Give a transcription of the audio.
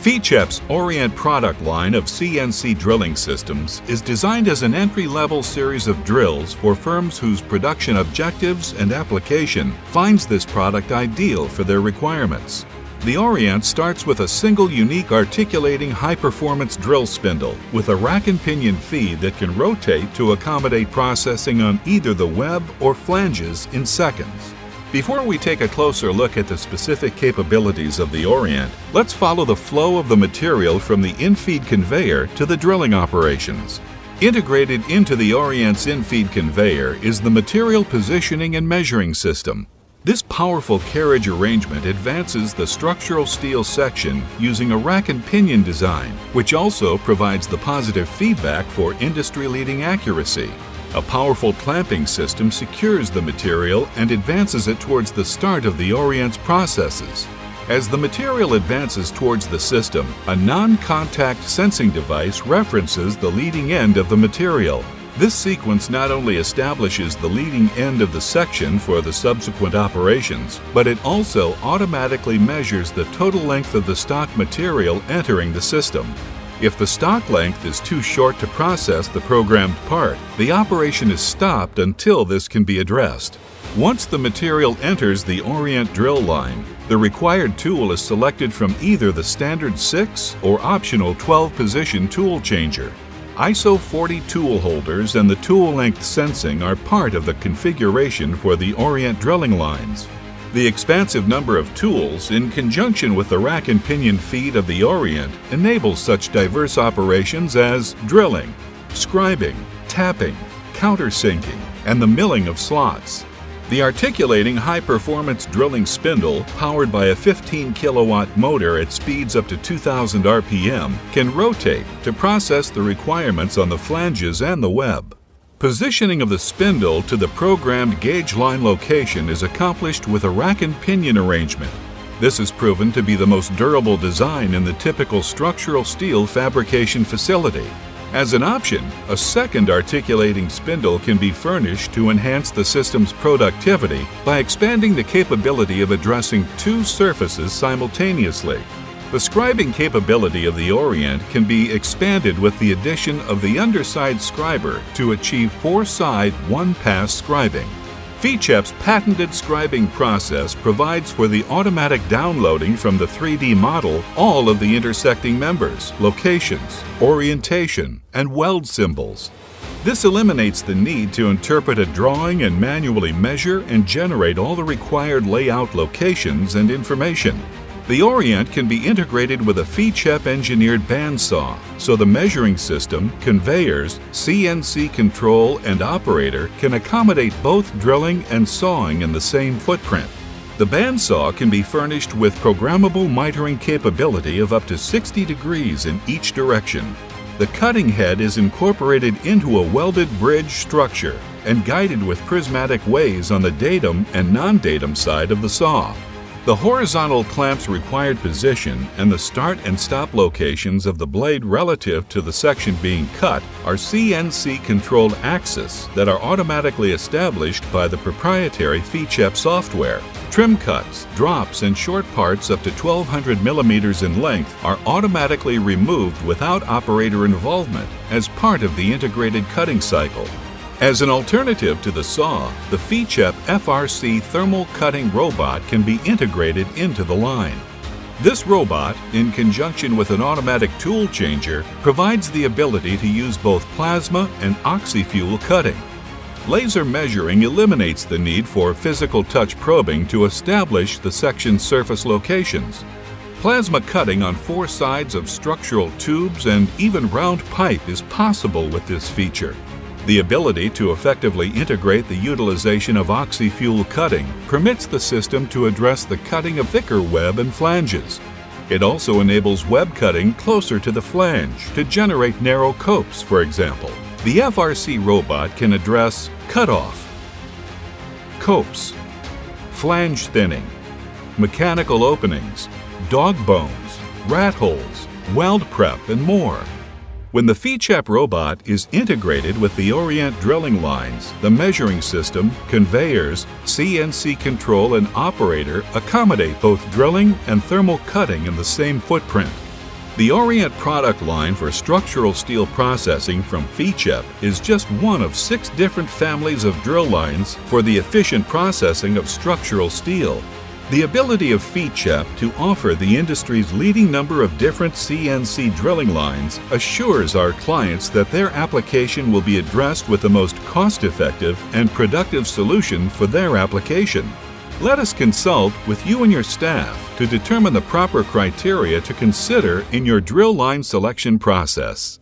Ficep's Orient product line of CNC drilling systems is designed as an entry-level series of drills for firms whose production objectives and application finds this product ideal for their requirements. The Orient starts with a single unique articulating high-performance drill spindle with a rack and pinion feed that can rotate to accommodate processing on either the web or flanges in seconds. Before we take a closer look at the specific capabilities of the Orient, let's follow the flow of the material from the infeed conveyor to the drilling operations. Integrated into the Orient's infeed conveyor is the material positioning and measuring system. This powerful carriage arrangement advances the structural steel section using a rack and pinion design, which also provides the positive feedback for industry-leading accuracy. A powerful clamping system secures the material and advances it towards the start of the Orient's processes. As the material advances towards the system, a non-contact sensing device references the leading end of the material. This sequence not only establishes the leading end of the section for the subsequent operations, but it also automatically measures the total length of the stock material entering the system. If the stock length is too short to process the programmed part, the operation is stopped until this can be addressed. Once the material enters the Orient drill line, the required tool is selected from either the standard 6 or optional 12 position tool changer. ISO 40 tool holders and the tool length sensing are part of the configuration for the Orient drilling lines. The expansive number of tools, in conjunction with the rack and pinion feed of the Orient, enables such diverse operations as drilling, scribing, tapping, countersinking, and the milling of slots. The articulating high-performance drilling spindle, powered by a 15 kilowatt motor at speeds up to 2000 RPM, can rotate to process the requirements on the flanges and the web. Positioning of the spindle to the programmed gauge line location is accomplished with a rack and pinion arrangement. This is proven to be the most durable design in the typical structural steel fabrication facility. As an option, a second articulating spindle can be furnished to enhance the system's productivity by expanding the capability of addressing two surfaces simultaneously. The scribing capability of the Orient can be expanded with the addition of the underside scriber to achieve four-side, one-pass scribing. Ficep's patented scribing process provides for the automatic downloading from the 3D model all of the intersecting members, locations, orientation, and weld symbols. This eliminates the need to interpret a drawing and manually measure and generate all the required layout locations and information. The Orient can be integrated with a Ficep engineered bandsaw, so the measuring system, conveyors, CNC control, and operator can accommodate both drilling and sawing in the same footprint. The bandsaw can be furnished with programmable mitering capability of up to 60 degrees in each direction. The cutting head is incorporated into a welded bridge structure and guided with prismatic ways on the datum and non-datum side of the saw. The horizontal clamp's required position and the start and stop locations of the blade relative to the section being cut are CNC-controlled axes that are automatically established by the proprietary Ficep software. Trim cuts, drops, and short parts up to 1200 millimeters in length are automatically removed without operator involvement as part of the integrated cutting cycle. As an alternative to the saw, the Ficep FRC thermal cutting robot can be integrated into the line. This robot, in conjunction with an automatic tool changer, provides the ability to use both plasma and oxy-fuel cutting. Laser measuring eliminates the need for physical touch probing to establish the section surface locations. Plasma cutting on four sides of structural tubes and even round pipe is possible with this feature. The ability to effectively integrate the utilization of oxy-fuel cutting permits the system to address the cutting of thicker web and flanges. It also enables web cutting closer to the flange to generate narrow copes, for example. The FRC robot can address cutoff, copes, flange thinning, mechanical openings, dog bones, rat holes, weld prep, and more. When the Ficep robot is integrated with the Orient drilling lines, the measuring system, conveyors, CNC control, and operator accommodate both drilling and thermal cutting in the same footprint. The Orient product line for structural steel processing from Ficep is just one of six different families of drill lines for the efficient processing of structural steel. The ability of Ficep to offer the industry's leading number of different CNC drilling lines assures our clients that their application will be addressed with the most cost-effective and productive solution for their application. Let us consult with you and your staff to determine the proper criteria to consider in your drill line selection process.